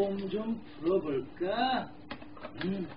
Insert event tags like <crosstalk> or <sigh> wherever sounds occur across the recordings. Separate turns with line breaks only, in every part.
몸 좀 풀어볼까? 음.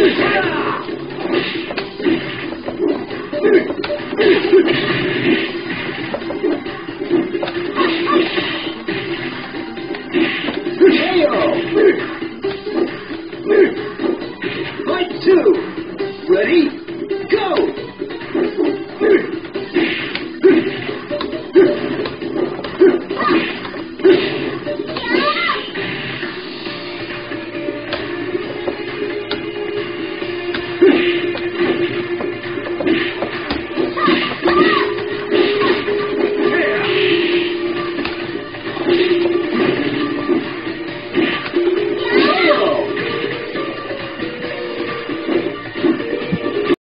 Yeah. <laughs>